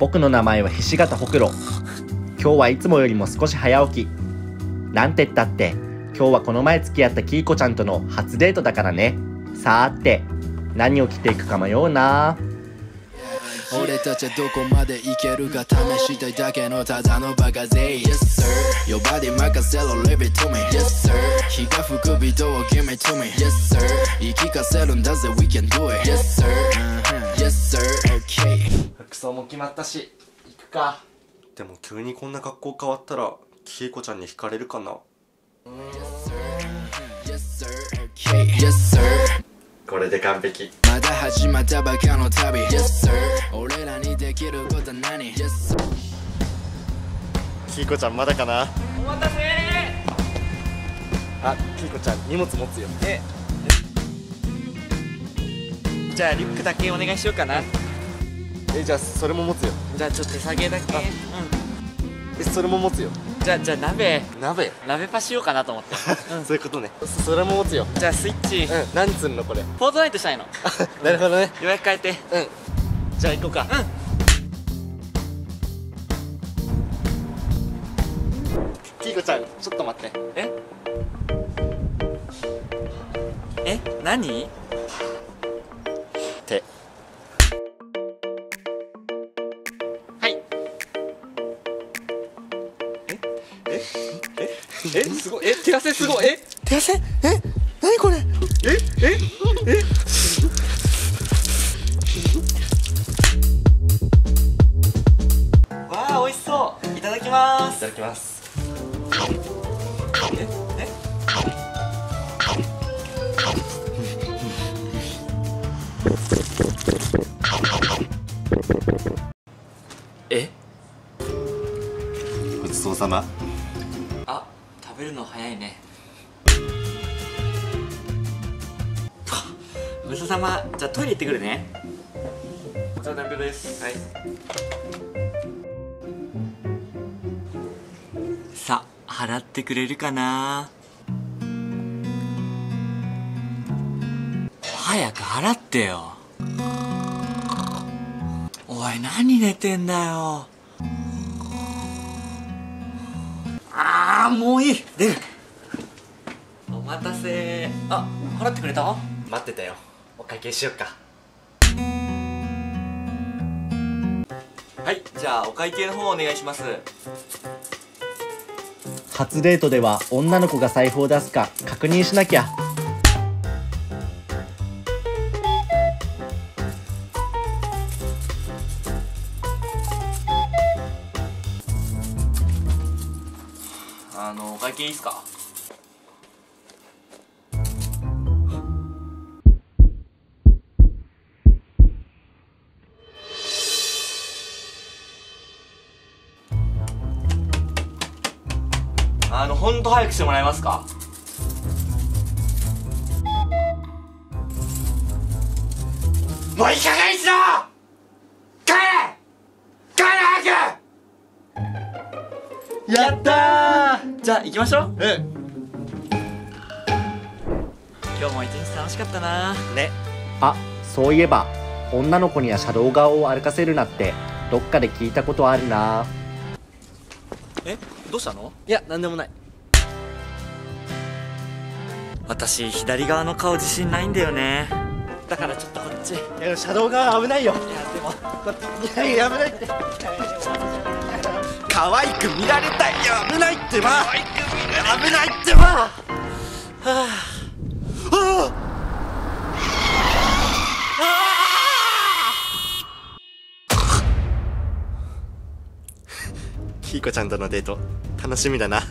僕の名前は菱形ほくろ。今日はいつもよりも少し早起き。なんてったって今日はこの前付き合ったキイコちゃんとの初デートだからね。さーて何を着ていくか迷うな。俺たちはどこまでいけるか試したいだけのただのバカ勢。Yes sir. Your body 任せろ Leave it to me. Yes sir. 日が吹くビートを Give me to me Yes sir. 言い聞かせるんだぜ We can do it. Yes sir Yes 装も決まったし行くか。でも急にこんな格好変わったらキイコちゃんに惹かれるかな。Yes sir Okay Yes sir これで完璧。まだ始まったばかの旅。Yes sir 俺らにできることは何？Yes sir キイコちゃんまだかな？お待たせあキイコちゃん荷物持つよ。え。じゃあリュックだけお願いしようかなえじゃあそれも持つよ。じゃあちょっと手下げだけ。うえそれも持つよ。んじゃあじゃあ鍋。鍋？鍋パしようかなと思って。そういうことね。そそれも持つよ。じゃあスイッチ。うん。何つんのこれ？フォートナイトしたいの。なるほどね。予約変えて。うん。じゃあ行こうか。キイコちゃんちょっと待って。え？え？何？えすごい。え手汗すごい。え？手汗？え？何これ？わあ美味しそう。いただきまいすただきます。え？え？え？ごちそうさまべるの早いね。ごちそうさま。じゃあトイレ行ってくるね。じゃあ大丈夫です。はい。さあ払ってくれるかな。早く払ってよ。おい何寝てんだよもういい。出る。お待たせ。あ払ってくれた？待ってたよ。お会計しよっか。はいじゃあお会計の方お願いします。初デートでは女の子が財布を出すか確認しなきゃあのお会計いいっすか？あのほんと早くしてもらえますか？もういい加減にしろ！帰れ！帰れ早く！やったー！じゃあ行きましょう。うん今日も一日楽しかったな。ね。あそういえば女の子には車道側を歩かせるなってどっかで聞いたことあるな。え？どうしたの？いやなんでもない。私左側の顔自信ないんだよね。だからちょっとこっち。いいや車道側危ないよ。やでもいや危ないって 可愛く見られたい。よ危ないってば。危ないってば。はあ キイコちゃんとのデート楽しみだな